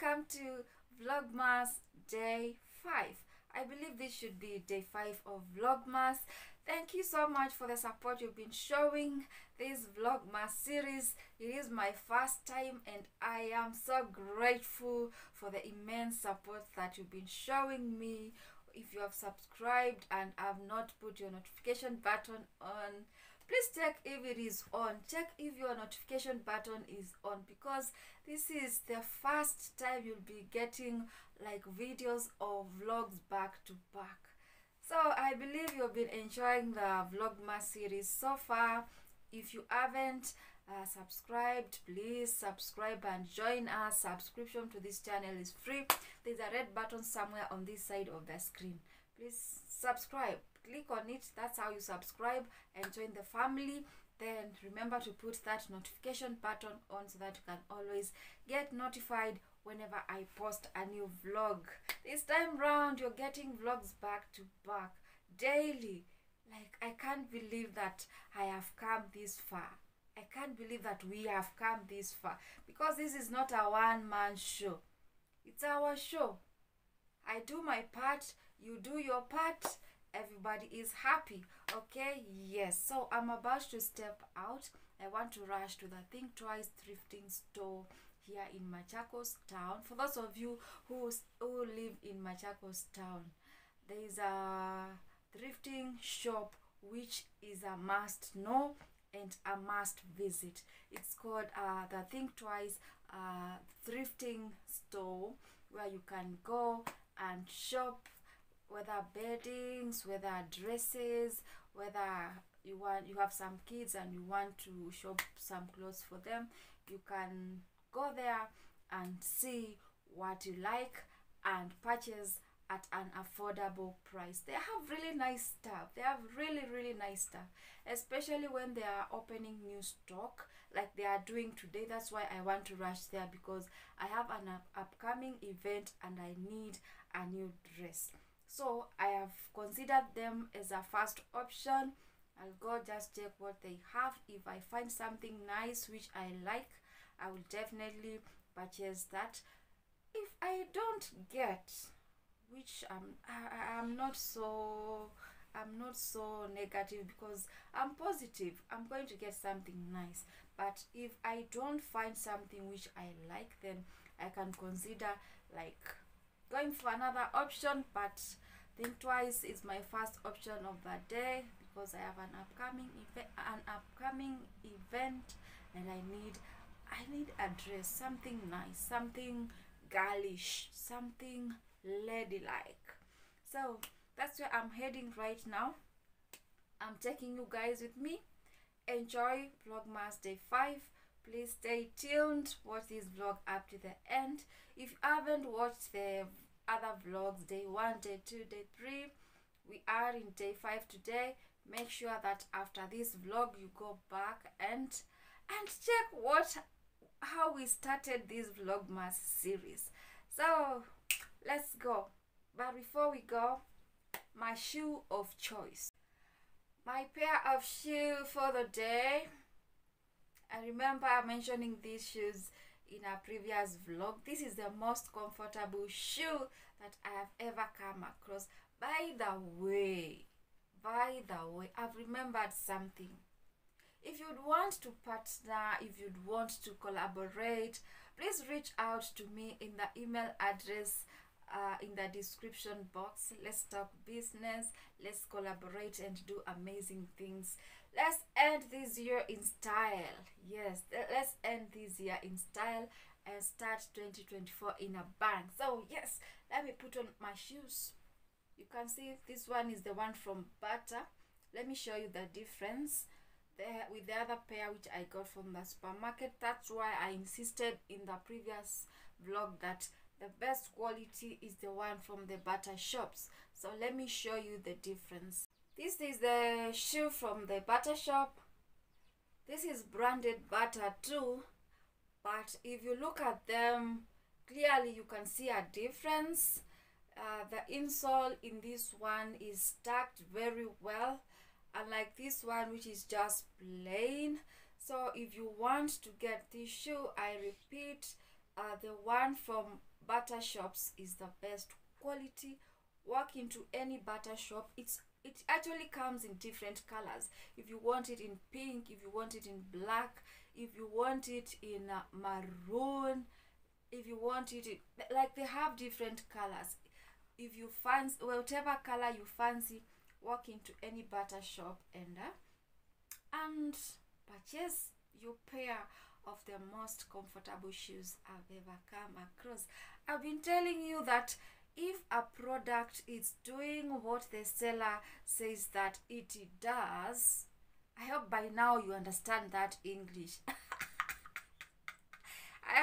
welcome to Vlogmas Day 5. I believe this should be day 5 of Vlogmas. Thank you so much for the support you've been showing this Vlogmas series. It is my first time and I am so grateful for the immense support that you've been showing me. If you have subscribed and have not put your notification button on, please check if it is on. Check if your notification button is on because this is the first time you'll be getting like videos or vlogs back to back. So i believe you've been enjoying the vlogmas series so far. If you haven't uh, subscribed please subscribe and join us. Subscription to this channel is free. There's a red button somewhere on this side of the screen. Please subscribe click on it that's how you subscribe and join the family. Then remember to put that notification button on so that you can always get notified whenever i post a new vlog. This time round you're getting vlogs back to back daily. Like i can't believe that i have come this far. I can't believe that we have come this far because this is not a one man show. It's our show. I do my part you do your part everybody is happy okay? Yes so i'm about to step out. I want to rush to the think twice thrifting store here in machakos town. For those of you who who live in machakos town there is a thrifting shop which is a must know and a must visit. It's called uh, the think twice uh, thrifting store where you can go and shop whether beddings whether dresses whether you want you have some kids and you want to shop some clothes for them you can go there and see what you like and purchase at an affordable price. They have really nice stuff. They have really really nice stuff especially when they are opening new stock like they are doing today. That's why i want to rush there because i have an up upcoming event and i need a new dress so i have considered them as a first option. I'll go just check what they have. If i find something nice which i like i will definitely purchase that. If i don't get which um, I, i'm not so i'm not so negative because i'm positive. I'm going to get something nice. But if i don't find something which i like then i can consider like going for another option but think twice is my first option of the day because i have an upcoming event an upcoming event and i need i need a dress something nice something girlish something ladylike. So that's where i'm heading right now. I'm taking you guys with me. Enjoy vlogmas day 5 please stay tuned. Watch this vlog up to the end? If you haven't watched the other vlogs day 1 day 2 day 3 we are in day 5 today. Make sure that after this vlog you go back and and check what how we started this vlogmas series. So let's go. But before we go my shoe of choice. My pair of shoe for the day. I remember mentioning these shoes in a previous vlog. This is the most comfortable shoe that I have ever come across. By the way, by the way, I've remembered something. If you'd want to partner, if you'd want to collaborate, please reach out to me in the email address uh, in the description box. Let's talk business, let's collaborate and do amazing things. Let's end this year in style. Yes, let's end this year in style and start 2024 in a bang. So, yes, let me put on my shoes. You can see this one is the one from Bata. Let me show you the difference there with the other pair which I got from the supermarket. That's why I insisted in the previous vlog that the best quality is the one from the Bata shops. So let me show you the difference. This is the shoe from the Bata shop. This is branded Bata too. But if you look at them, clearly you can see a difference. Uh, the insole in this one is stacked very well unlike this one which is just plain so if you want to get this shoe i repeat uh, the one from Bata shops is the best quality walk into any Bata shop it's it actually comes in different colors if you want it in pink if you want it in black if you want it in uh, maroon if you want it in, like they have different colors if you fancy whatever color you fancy walk into any Bata shop and uh, and purchase your pair of the most comfortable shoes I've ever come across. I've been telling you that if a product is doing what the seller says that it does, I hope by now you understand that English. I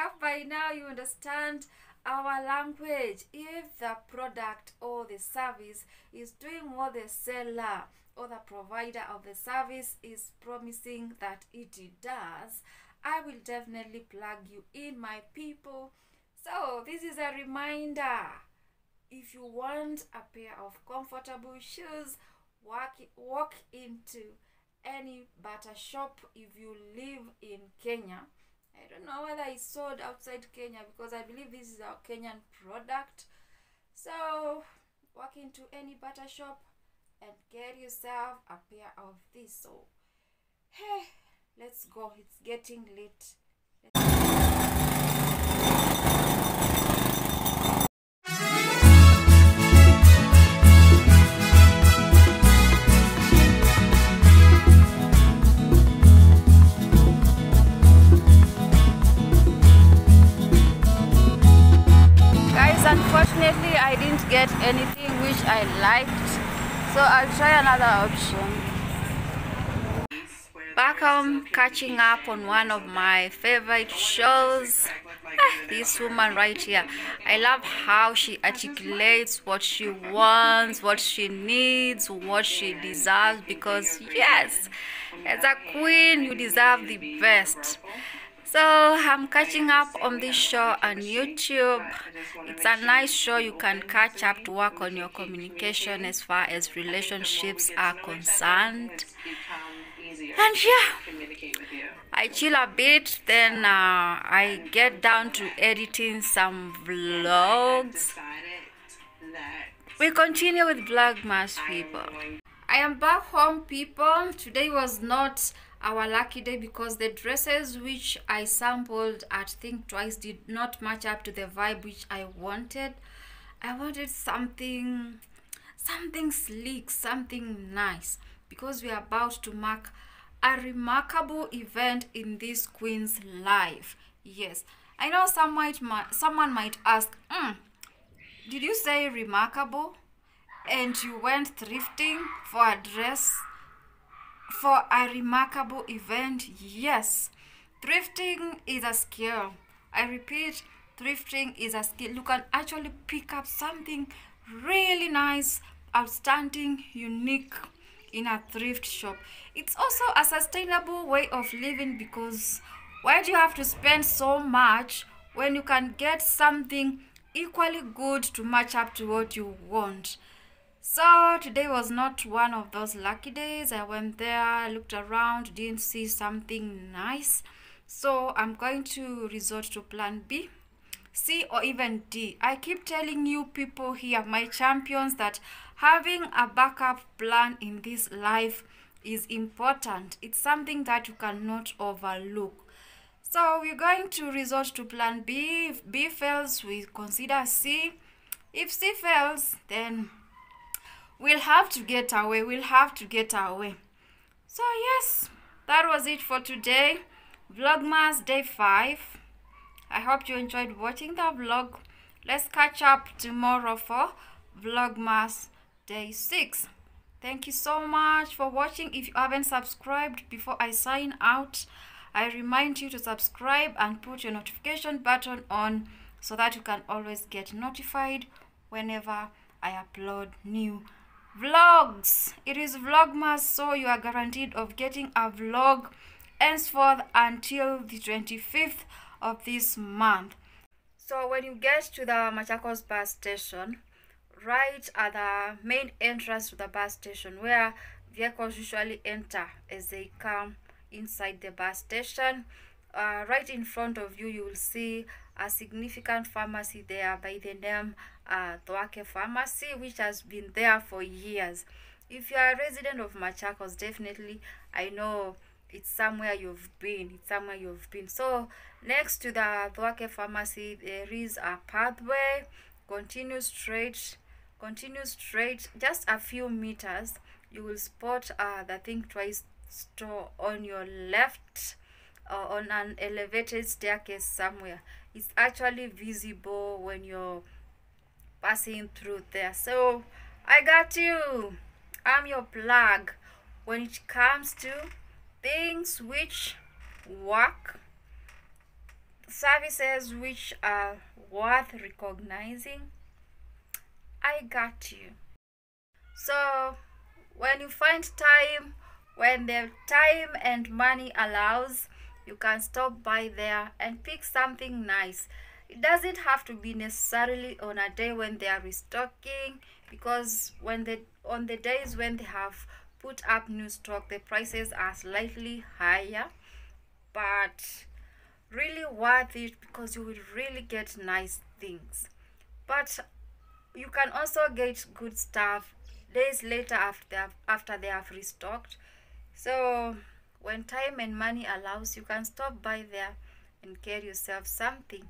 hope by now you understand our language. If the product or the service is doing what the seller or the provider of the service is promising that it does, I will definitely plug you in, my people. So, this is a reminder if you want a pair of comfortable shoes, walk, walk into any Bata shop if you live in Kenya. I don't know whether it's sold outside Kenya because I believe this is a Kenyan product. So, walk into any Bata shop and get yourself a pair of this. So, hey, let's go. It's getting late. Guys, unfortunately, I didn't get anything which I liked, so I'll try another option. Back home, catching up on one of my favorite shows. Ah, this woman right here, I love how she articulates what she wants, what she needs, what she deserves. Because, yes, as a queen, you deserve the best. So I'm catching up on this show on YouTube. It's a nice show you can catch up to work on your communication as far as relationships are concerned. And yeah, I chill a bit, then uh, I get down to editing some vlogs. We continue with Vlogmas people. I am back home people. Today was not our lucky day because the dresses which I sampled I think twice did not match up to the vibe which I wanted. I wanted something something sleek, something nice because we are about to mark a remarkable event in this queen's life. Yes, I know some might, someone might ask, mm, did you say remarkable? And you went thrifting for a dress for a remarkable event? Yes, thrifting is a skill. I repeat, thrifting is a skill. You can actually pick up something really nice, outstanding, unique in a thrift shop. It's also a sustainable way of living because why do you have to spend so much when you can get something equally good to match up to what you want? So today was not one of those lucky days. I went there, looked around, didn't see something nice. So I'm going to resort to plan B, C, or even D. I keep telling you people here, my champions, that having a backup plan in this life is important. It's something that you cannot overlook. So we're going to resort to plan B. If B fails, we consider C. If C fails, then we'll have to get away. We'll have to get away. So yes, that was it for today. Vlogmas day 5. I hope you enjoyed watching the vlog. Let's catch up tomorrow for Vlogmas day 6. Thank you so much for watching. If you haven't subscribed before I sign out, I remind you to subscribe and put your notification button on so that you can always get notified whenever I upload new vlogs. It is Vlogmas, so you are guaranteed of getting a vlog henceforth until the 25th of this month. So when you get to the Machakos bus station, right at the main entrance to the bus station where vehicles usually enter as they come inside the bus station, uh, right in front of you, you will see a significant pharmacy there by the name uh, Thwake Pharmacy, which has been there for years. If you are a resident of Machakos, definitely I know it's somewhere you've been. It's somewhere you've been. So next to the Thwake Pharmacy, there is a pathway. Continue straight. Continue straight. Just a few meters, you will spot uh, the Think Twice store on your left uh, on an elevated staircase somewhere it's actually visible when you're passing through there. So i got you. I'm your plug. When it comes to things which work services which are worth recognizing i got you. So when you find time when the time and money allows you can stop by there and pick something nice it doesn't have to be necessarily on a day when they are restocking? Because when they on the days when they have put up new stock the prices are slightly higher. But really worth it because you will really get nice things. But you can also get good stuff days later after after they have restocked. So when time and money allows, you can stop by there and get yourself something.